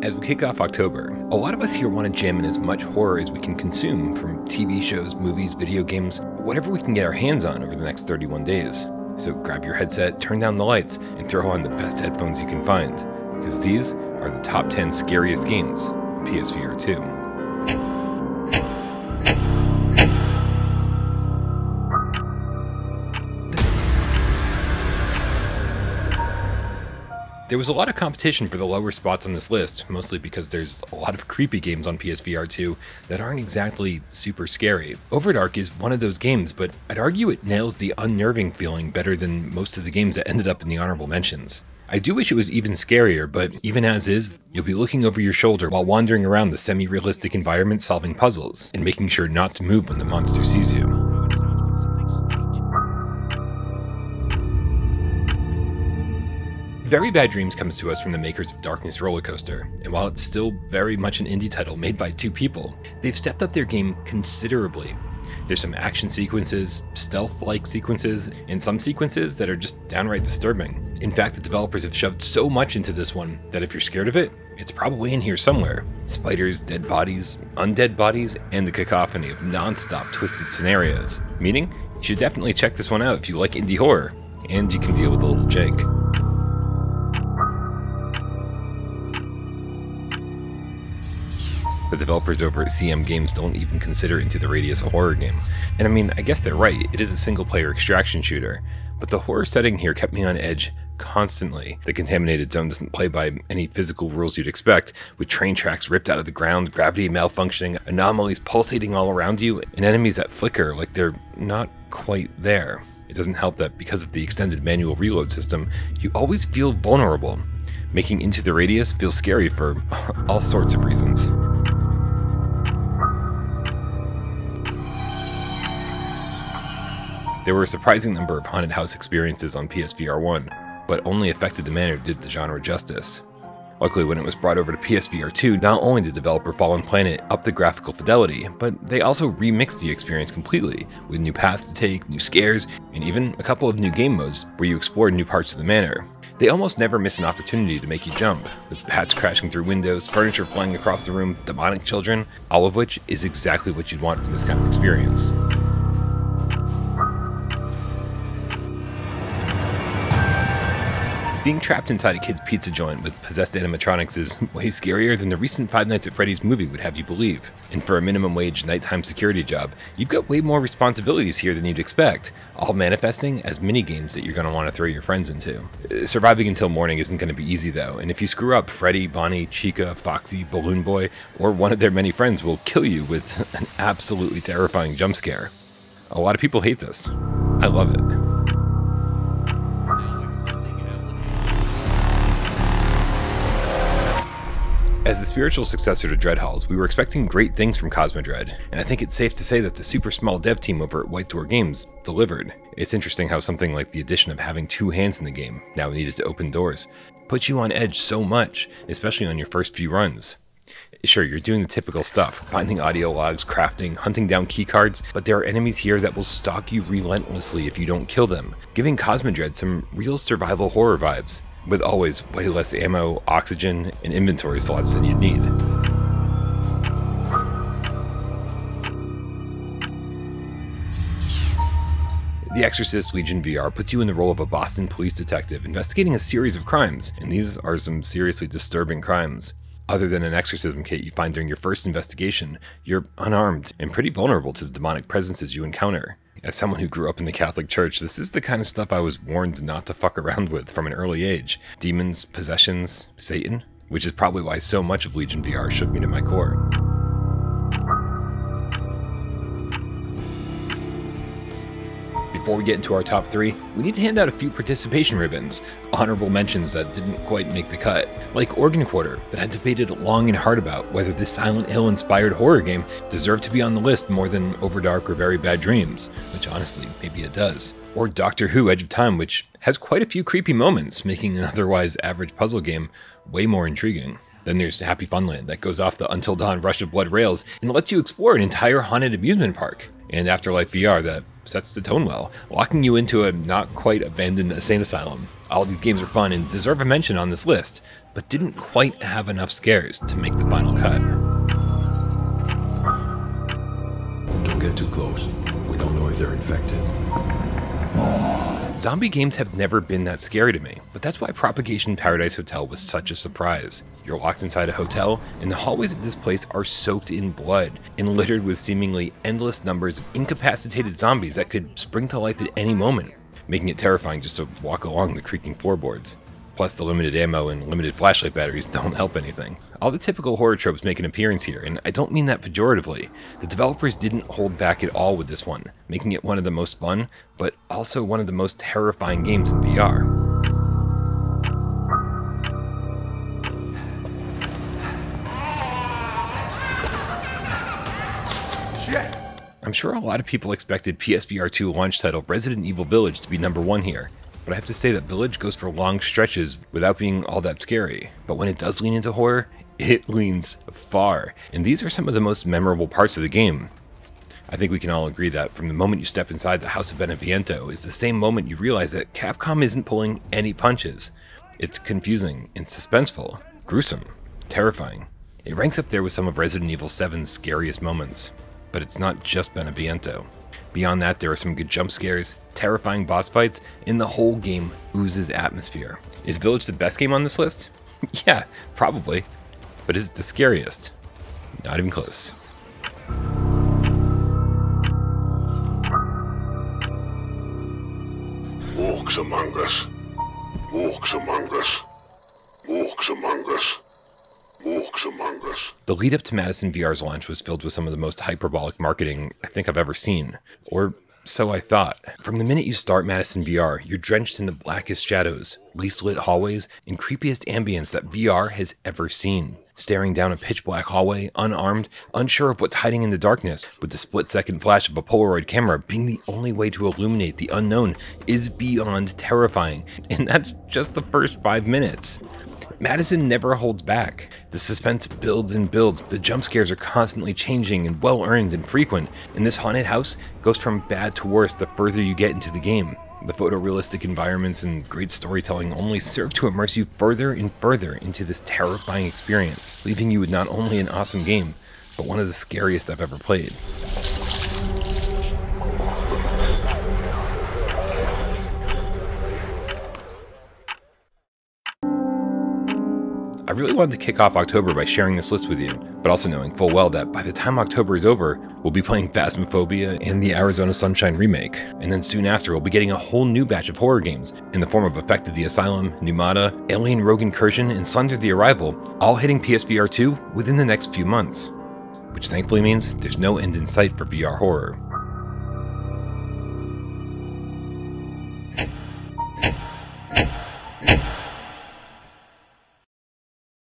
As we kick off October, a lot of us here want to jam in as much horror as we can consume from TV shows, movies, video games, whatever we can get our hands on over the next 31 days. So grab your headset, turn down the lights, and throw on the best headphones you can find, because these are the top 10 scariest games on PSVR 2. There was a lot of competition for the lower spots on this list, mostly because there's a lot of creepy games on PSVR 2 that aren't exactly super scary. Overdark is one of those games, but I'd argue it nails the unnerving feeling better than most of the games that ended up in the honorable mentions. I do wish it was even scarier, but even as is, you'll be looking over your shoulder while wandering around the semi realistic environment solving puzzles, and making sure not to move when the monster sees you. Very Bad Dreams comes to us from the makers of Darkness Roller Coaster, and while it's still very much an indie title made by two people, they've stepped up their game considerably. There's some action sequences, stealth like sequences, and some sequences that are just downright disturbing. In fact, the developers have shoved so much into this one that if you're scared of it, it's probably in here somewhere. Spiders, dead bodies, undead bodies, and the cacophony of non stop twisted scenarios. Meaning, you should definitely check this one out if you like indie horror, and you can deal with a little jank. The developers over at CM Games don't even consider Into the Radius a horror game. And I mean, I guess they're right, it is a single player extraction shooter, but the horror setting here kept me on edge constantly. The contaminated zone doesn't play by any physical rules you'd expect, with train tracks ripped out of the ground, gravity malfunctioning, anomalies pulsating all around you, and enemies that flicker like they're not quite there. It doesn't help that because of the extended manual reload system, you always feel vulnerable, making Into the Radius feel scary for all sorts of reasons. There were a surprising number of haunted house experiences on PSVR 1, but only Affected the Manor did the genre justice. Luckily, when it was brought over to PSVR 2, not only did developer Fallen Planet up the graphical fidelity, but they also remixed the experience completely, with new paths to take, new scares, and even a couple of new game modes where you explore new parts of the manor. They almost never miss an opportunity to make you jump, with bats crashing through windows, furniture flying across the room, demonic children, all of which is exactly what you'd want from this kind of experience. Being trapped inside a kid's pizza joint with possessed animatronics is way scarier than the recent Five Nights at Freddy's movie would have you believe. And for a minimum wage nighttime security job, you've got way more responsibilities here than you'd expect, all manifesting as mini games that you're going to want to throw your friends into. Uh, surviving until morning isn't going to be easy though, and if you screw up, Freddy, Bonnie, Chica, Foxy, Balloon Boy, or one of their many friends will kill you with an absolutely terrifying jump scare. A lot of people hate this. I love it. As the spiritual successor to Dread we were expecting great things from Cosmodread, and I think it's safe to say that the super small dev team over at White Door Games delivered. It's interesting how something like the addition of having two hands in the game, now needed to open doors, puts you on edge so much, especially on your first few runs. Sure, you're doing the typical stuff, finding audio logs, crafting, hunting down keycards, but there are enemies here that will stalk you relentlessly if you don't kill them, giving Cosmodread some real survival horror vibes with always way less ammo, oxygen, and inventory slots than you'd need. The Exorcist Legion VR puts you in the role of a Boston police detective investigating a series of crimes, and these are some seriously disturbing crimes. Other than an exorcism kit you find during your first investigation, you're unarmed and pretty vulnerable to the demonic presences you encounter. As someone who grew up in the Catholic Church, this is the kind of stuff I was warned not to fuck around with from an early age. Demons, possessions, Satan, which is probably why so much of Legion VR shook me to my core. Before we get into our top three, we need to hand out a few participation ribbons, honorable mentions that didn't quite make the cut, like Organ Quarter, that I debated long and hard about whether this Silent Hill inspired horror game deserved to be on the list more than Overdark or Very Bad Dreams, which honestly, maybe it does. Or Doctor Who Edge of Time, which has quite a few creepy moments, making an otherwise average puzzle game way more intriguing. Then there's Happy Funland that goes off the Until Dawn Rush of Blood rails and lets you explore an entire haunted amusement park. And Afterlife VR that sets the tone well, locking you into a not quite abandoned insane asylum. All these games are fun and deserve a mention on this list, but didn't quite have enough scares to make the final cut. Don't get too close. We don't know if they're infected. Zombie games have never been that scary to me, but that's why Propagation Paradise Hotel was such a surprise. You're locked inside a hotel, and the hallways of this place are soaked in blood and littered with seemingly endless numbers of incapacitated zombies that could spring to life at any moment, making it terrifying just to walk along the creaking floorboards. Plus, the limited ammo and limited flashlight batteries don't help anything. All the typical horror tropes make an appearance here, and I don't mean that pejoratively. The developers didn't hold back at all with this one, making it one of the most fun, but also one of the most terrifying games in VR. Shit! I'm sure a lot of people expected PSVR 2 launch title Resident Evil Village to be number one here, but I have to say that Village goes for long stretches without being all that scary. But when it does lean into horror, it leans far, and these are some of the most memorable parts of the game. I think we can all agree that from the moment you step inside the House of Beneviento is the same moment you realize that Capcom isn't pulling any punches. It's confusing and suspenseful, gruesome, terrifying. It ranks up there with some of Resident Evil 7's scariest moments. But it's not just Beneviento. Beyond that, there are some good jump scares, terrifying boss fights, and the whole game oozes atmosphere. Is Village the best game on this list? yeah, probably. But is it the scariest? Not even close. Walks among us. Walks among us. Walks among us. Walks among us. The lead up to Madison VR's launch was filled with some of the most hyperbolic marketing I think I've ever seen. Or so I thought. From the minute you start Madison VR, you're drenched in the blackest shadows, least lit hallways, and creepiest ambience that VR has ever seen. Staring down a pitch black hallway, unarmed, unsure of what's hiding in the darkness, with the split second flash of a Polaroid camera being the only way to illuminate the unknown is beyond terrifying. And that's just the first five minutes. Madison never holds back. The suspense builds and builds. The jump scares are constantly changing and well earned and frequent. And this haunted house goes from bad to worse the further you get into the game. The photorealistic environments and great storytelling only serve to immerse you further and further into this terrifying experience, leaving you with not only an awesome game, but one of the scariest I've ever played. I really wanted to kick off October by sharing this list with you, but also knowing full well that by the time October is over, we'll be playing Phasmophobia and the Arizona Sunshine remake, and then soon after we'll be getting a whole new batch of horror games in the form of Affected the Asylum, Numata, Alien Rogue Incursion, and Slender the Arrival, all hitting PSVR 2 within the next few months. Which thankfully means there's no end in sight for VR horror.